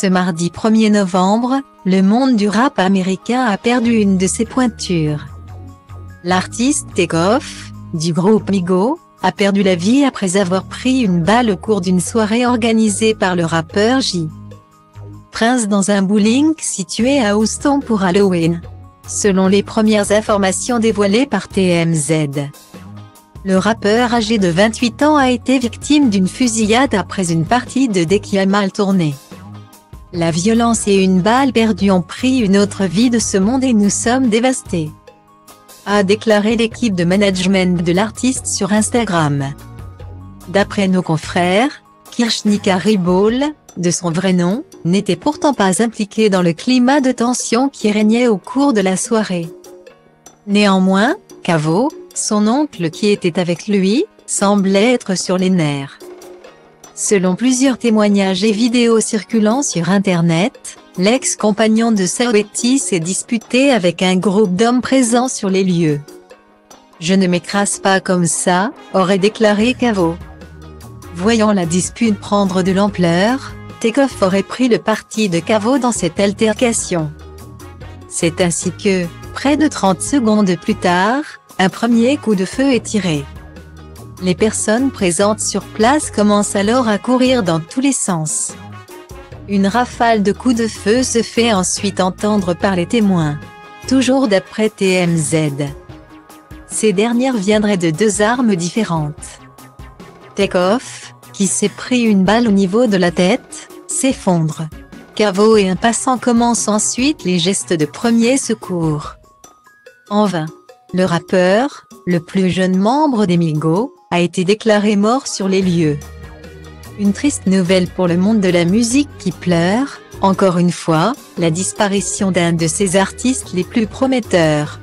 Ce mardi 1er novembre, le monde du rap américain a perdu une de ses pointures. L'artiste Takeoff, du groupe Migo, a perdu la vie après avoir pris une balle au cours d'une soirée organisée par le rappeur J. Prince dans un bowling situé à Houston pour Halloween. Selon les premières informations dévoilées par TMZ. Le rappeur âgé de 28 ans a été victime d'une fusillade après une partie de dé qui a mal tourné. La violence et une balle perdue ont pris une autre vie de ce monde et nous sommes dévastés. A déclaré l'équipe de management de l'artiste sur Instagram. D'après nos confrères, Kirchnika Ribol, de son vrai nom, n'était pourtant pas impliqué dans le climat de tension qui régnait au cours de la soirée. Néanmoins, Cavo, son oncle qui était avec lui, semblait être sur les nerfs. Selon plusieurs témoignages et vidéos circulant sur Internet, l'ex-compagnon de Sawetti s'est disputé avec un groupe d'hommes présents sur les lieux. Je ne m'écrase pas comme ça, aurait déclaré Cavo. Voyant la dispute prendre de l'ampleur, Tekoff aurait pris le parti de Cavo dans cette altercation. C'est ainsi que, près de 30 secondes plus tard, un premier coup de feu est tiré. Les personnes présentes sur place commencent alors à courir dans tous les sens. Une rafale de coups de feu se fait ensuite entendre par les témoins. Toujours d'après TMZ. Ces dernières viendraient de deux armes différentes. Takeoff, qui s'est pris une balle au niveau de la tête, s'effondre. Cavo et un passant commencent ensuite les gestes de premier secours. En vain. Le rappeur, le plus jeune membre des Migos, a été déclaré mort sur les lieux. Une triste nouvelle pour le monde de la musique qui pleure, encore une fois, la disparition d'un de ses artistes les plus prometteurs.